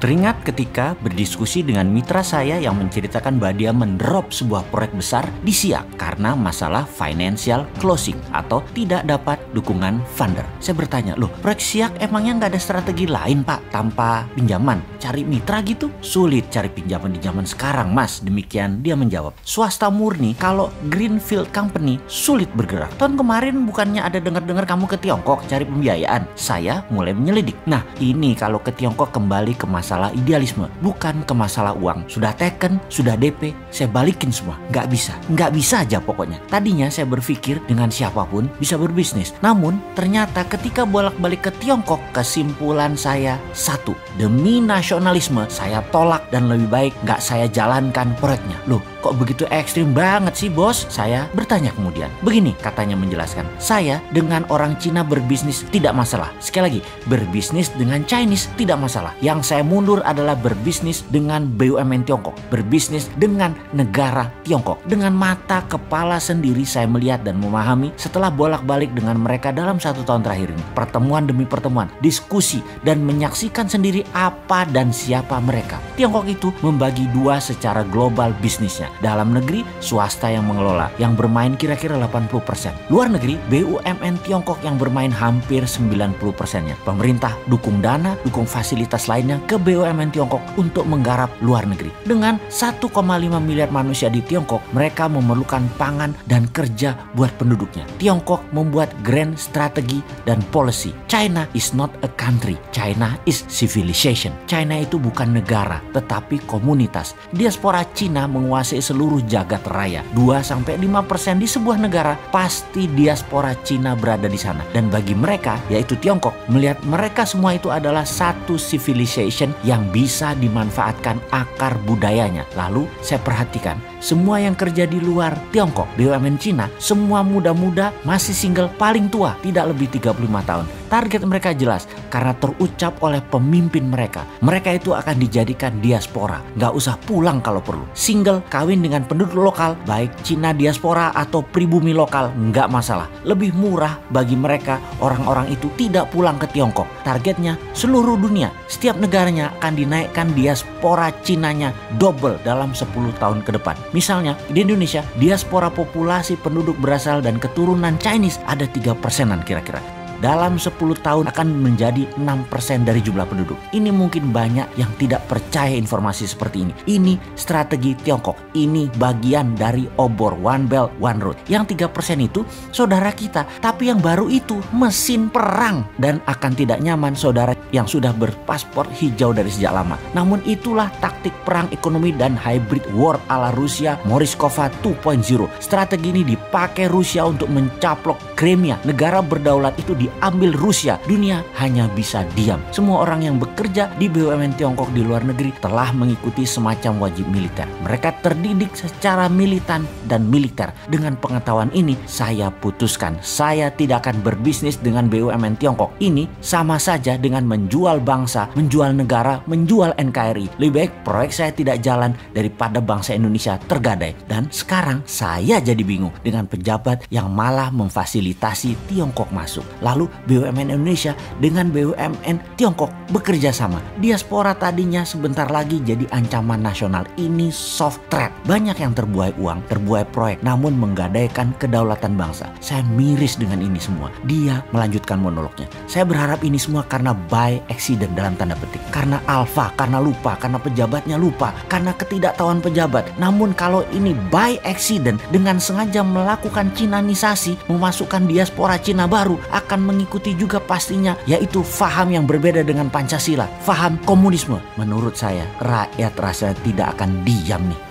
Teringat ketika berdiskusi dengan mitra saya yang menceritakan bahwa dia mendrop sebuah proyek besar di Siak karena masalah financial closing atau tidak dapat dukungan funder. Saya bertanya, loh proyek Siak emangnya nggak ada strategi lain pak tanpa pinjaman? Cari mitra gitu? Sulit cari pinjaman di zaman sekarang mas. Demikian dia menjawab. Swasta murni kalau Greenfield Company sulit bergerak. Tahun kemarin bukannya ada dengar-dengar kamu ke Tiongkok cari pembiayaan. Saya mulai menyelidik. Nah ini kalau ke Tiongkok kembali ke masalah idealisme, bukan ke masalah uang. Sudah taken, sudah DP, saya balikin semua. Nggak bisa, nggak bisa aja pokoknya. Tadinya saya berpikir dengan siapa pun bisa berbisnis. Namun ternyata ketika bolak-balik ke Tiongkok, kesimpulan saya satu. Demi nasionalisme, saya tolak dan lebih baik nggak saya jalankan proyeknya. Loh, kok begitu ekstrim banget sih bos? Saya bertanya kemudian. Begini katanya menjelaskan. Saya dengan orang Cina berbisnis tidak masalah. Sekali lagi, berbisnis dengan Chinese tidak masalah. Yang saya mundur adalah berbisnis dengan BUMN Tiongkok. Berbisnis dengan negara Tiongkok. Dengan mata kepala sendiri saya melihat dan memahami setelah bolak-balik dengan mereka dalam satu tahun terakhir ini. Pertemuan demi pertemuan, diskusi, dan menyaksikan sendiri apa dan siapa mereka. Tiongkok itu membagi dua secara global bisnisnya. Dalam negeri, swasta yang mengelola, yang bermain kira-kira 80%. Luar negeri, BUMN Tiongkok yang bermain hampir 90%-nya. Pemerintah dukung dana, dukung fasilitas lainnya ke BUMN Tiongkok untuk menggarap luar negeri. Dengan 1,5 miliar manusia di Tiongkok, mereka memerlukan pangan dan kerja buat penduduknya. Tiongkok membuat grand strategi dan policy. China is not a country. China is civilization. China itu bukan negara, tetapi komunitas. Diaspora Cina menguasai seluruh jagat raya. 2-5% di sebuah negara pasti diaspora Cina berada di sana. Dan bagi mereka, yaitu Tiongkok, melihat mereka semua itu adalah satu civilization yang bisa dimanfaatkan akar budayanya. Lalu saya perhatikan, semua yang kerja di luar Tiongkok, BUMN Cina, semua muda-muda masih single paling tua, tidak lebih 35 tahun. Target mereka jelas karena terucap oleh pemimpin mereka. Mereka itu akan dijadikan diaspora, nggak usah pulang kalau perlu. Single, kawin dengan penduduk lokal, baik Cina diaspora atau pribumi lokal, nggak masalah. Lebih murah bagi mereka orang-orang itu tidak pulang ke Tiongkok. Targetnya seluruh dunia, setiap negaranya akan dinaikkan diaspora Cinanya double dalam 10 tahun ke depan. Misalnya di Indonesia, diaspora populasi penduduk berasal dan keturunan Chinese ada 3 persenan kira-kira dalam 10 tahun akan menjadi 6% dari jumlah penduduk. Ini mungkin banyak yang tidak percaya informasi seperti ini. Ini strategi Tiongkok. Ini bagian dari obor One Belt One Road. Yang 3% itu saudara kita. Tapi yang baru itu mesin perang. Dan akan tidak nyaman saudara yang sudah berpaspor hijau dari sejak lama. Namun itulah taktik perang ekonomi dan hybrid war ala Rusia Moriskova 2.0. Strategi ini dipakai Rusia untuk mencaplok Crimea. Negara berdaulat itu di diambil Rusia, dunia hanya bisa diam. Semua orang yang bekerja di BUMN Tiongkok di luar negeri telah mengikuti semacam wajib militer. Mereka terdidik secara militan dan militer. Dengan pengetahuan ini, saya putuskan saya tidak akan berbisnis dengan BUMN Tiongkok. Ini sama saja dengan menjual bangsa, menjual negara, menjual NKRI. Lebih baik proyek saya tidak jalan daripada bangsa Indonesia tergadai. Dan sekarang saya jadi bingung dengan pejabat yang malah memfasilitasi Tiongkok masuk. Lalu lalu BUMN Indonesia dengan BUMN Tiongkok bekerja sama. Diaspora tadinya sebentar lagi jadi ancaman nasional. Ini soft threat. Banyak yang terbuai uang, terbuai proyek, namun menggadaikan kedaulatan bangsa. Saya miris dengan ini semua. Dia melanjutkan monolognya. Saya berharap ini semua karena by accident dalam tanda petik. Karena alfa, karena lupa, karena pejabatnya lupa, karena ketidaktahuan pejabat. Namun kalau ini by accident dengan sengaja melakukan Cinanisasi, memasukkan diaspora Cina baru akan mengikuti juga pastinya yaitu faham yang berbeda dengan Pancasila, faham komunisme. Menurut saya rakyat rasa tidak akan diam nih